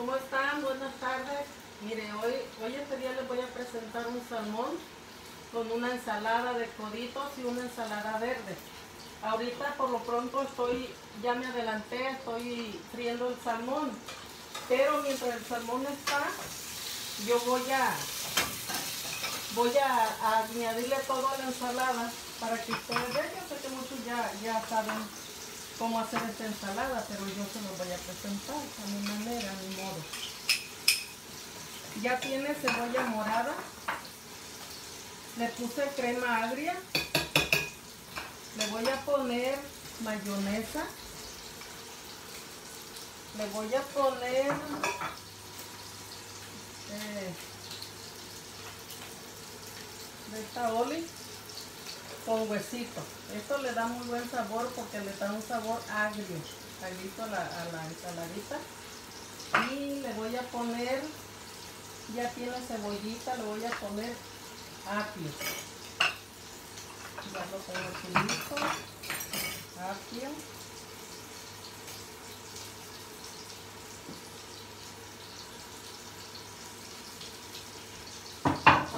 ¿Cómo están? Buenas tardes. Mire, hoy, hoy este día les voy a presentar un salmón con una ensalada de coditos y una ensalada verde. Ahorita por lo pronto estoy, ya me adelanté, estoy friendo el salmón. Pero mientras el salmón está, yo voy a voy a, añadirle todo a la ensalada para que ustedes vean. Yo sé que muchos ya, ya saben cómo hacer esta ensalada, pero yo se los voy a presentar a mi manera, a mi modo. Ya tiene cebolla morada. Le puse crema agria. Le voy a poner mayonesa. Le voy a poner eh, de esta oli con huesito. Esto le da muy buen sabor porque le da un sabor agrio, agrio a la, a la ensaladita. Y le voy a poner, ya tiene cebollita, le voy a poner apio. Ya lo tengo chilito, apio.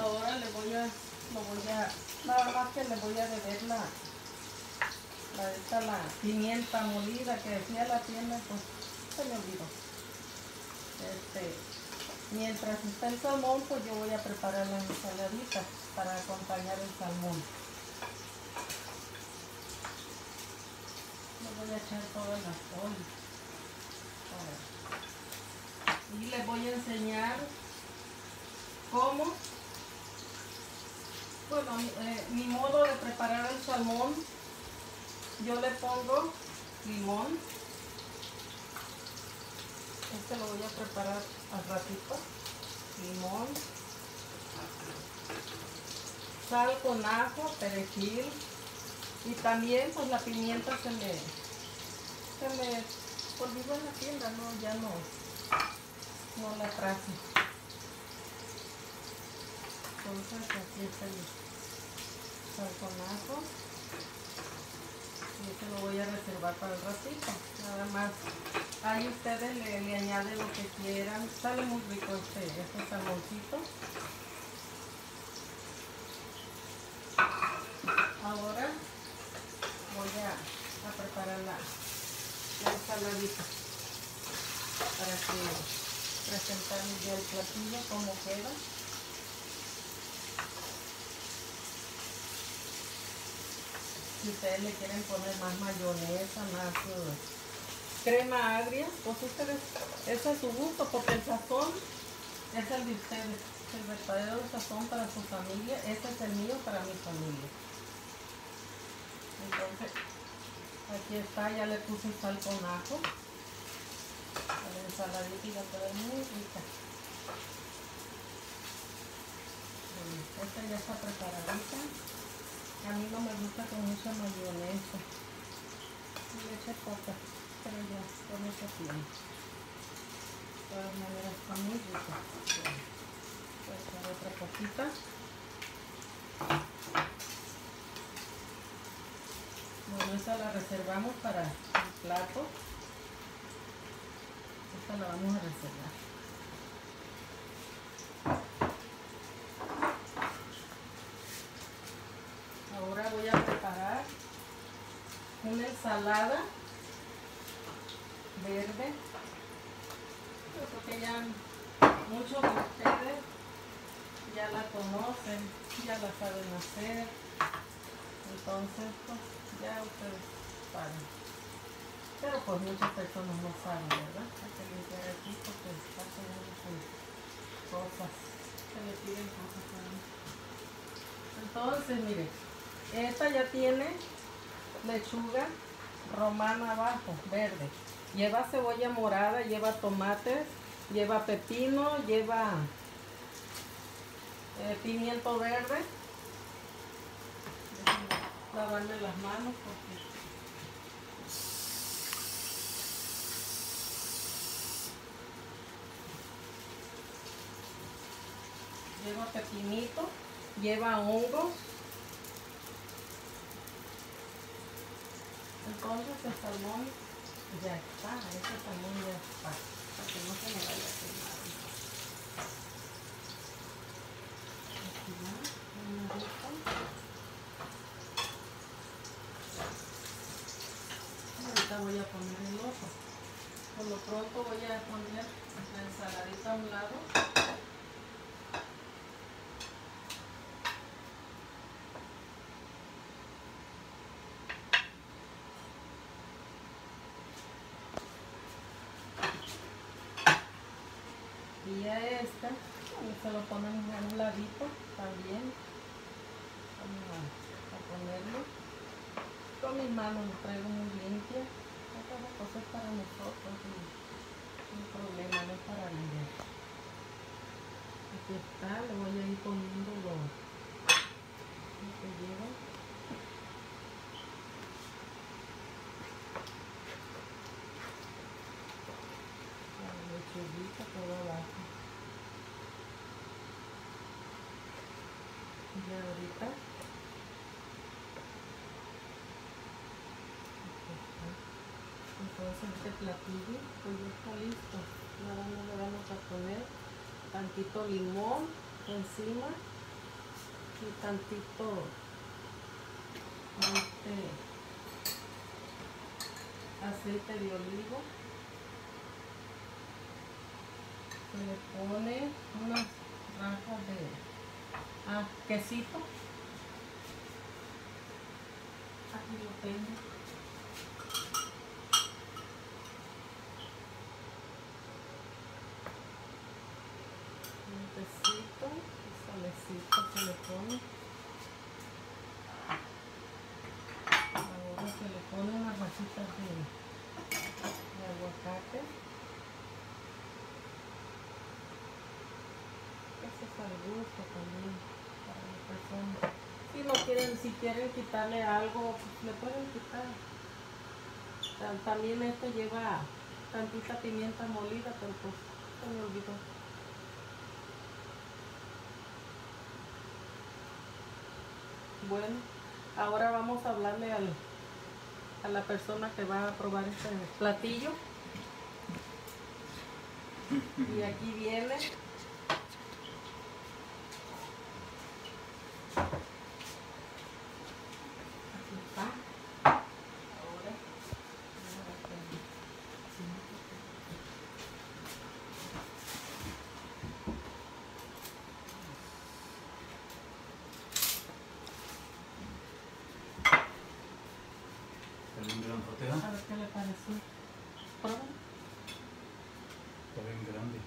Ahora le voy a, lo voy a, nada más que le voy a beber la, la, esta, la pimienta molida que decía la tienda, pues se me olvidó. Este, mientras está el salmón, pues yo voy a preparar la ensaladita para acompañar el salmón. Le voy a echar todas las ollas. Y les voy a enseñar cómo bueno, eh, mi modo de preparar el salmón, yo le pongo limón. Este lo voy a preparar al ratito. Limón. Sal con ajo, perejil. Y también pues la pimienta se me, se me olvidó en la tienda, no, ya no, no la traje. Entonces aquí está el sal. Y este lo voy a reservar para el ratito. Nada más. Ahí ustedes le, le añaden lo que quieran. Sale muy rico este, este salmoncito. Ahora voy a, a preparar la, la ensaladita para que presentarles ya el platillo como queda. Si ustedes le quieren poner más mayonesa, más uh, crema agria, pues ustedes, ese es su gusto, porque el sazón es el de ustedes. El verdadero sazón para su familia, este es el mío para mi familia. Entonces, aquí está, ya le puse sal con ajo. La ensaladita a quedar muy rica. Esta ya está preparadita. A mí no me gusta con mucha mayonesa. Le eché poca, pero ya con eso tiene. De todas maneras está muy rica. Voy a echar otra cosita. Bueno, esta la reservamos para el plato. Esta la vamos a reservar. Ahora voy a preparar una ensalada verde. Yo que ya muchos de ustedes ya la conocen, ya la saben hacer. Entonces, pues ya ustedes saben. Pero pues muchas personas no saben, ¿verdad? Aquí porque sus cosas. Se le piden cosas a mí. Entonces, miren. Esta ya tiene lechuga romana abajo, verde. Lleva cebolla morada, lleva tomates, lleva pepino, lleva eh, pimiento verde. Déjenme lavarle las manos porque... Lleva pepinito, lleva hongos. entonces el salmón ya está, ese salmón ya está, para que no se me vaya a quemar. Aquí va, una. Ahorita voy a poner el ojo. Por lo pronto voy a poner Esta se lo ponen a un ladito también. Vamos a, ponerlo. Con mis manos lo traigo muy limpia. Esta cosa es para nosotros. No hay problema, no es para vender. Aquí está, le voy a ir poniendo lo, que lechuguita por abajo. Y ahorita entonces este platillo pues ya está listo. Nada más le vamos a poner tantito limón encima y tantito este aceite de olivo. Se le pone unas rajas de Ah, quesito. Aquí lo tengo. Un quesito, salecito se le pone. Ahora se le pone unas rajitas de, de aguacate. Eso es al gusto también para la persona. Si quieren, quitarle algo, pues le pueden quitar. Ta- También esto lleva tantita pimienta molida, pero pues se me olvidó. Bueno, ahora vamos a hablarle al, a la persona que va a probar este platillo. Y aquí viene. Aquí está. Ahora. ahora que- sí. Está bien grandote, ¿ah? A ver qué le pareció. Prueba. Está bien grande.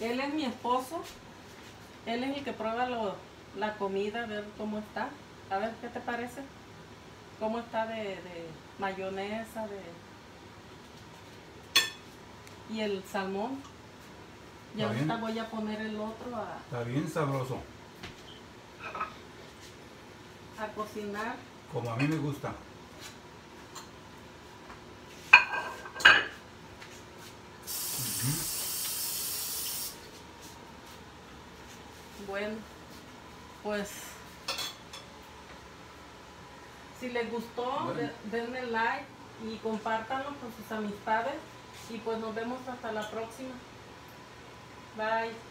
Él es mi esposo. Él es el que prueba lo- la comida, a ver cómo está. A ver, ¿qué te parece? ¿Cómo está de, de mayonesa? De... Y el salmón. Y ahorita bien. voy a poner el otro a, Está bien sabroso. a cocinar. Como a mí me gusta. Bueno, pues si les gustó, Bueno. denle like y compártanlo con sus amistades. Y pues nos vemos hasta la próxima. Bye.